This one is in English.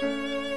Música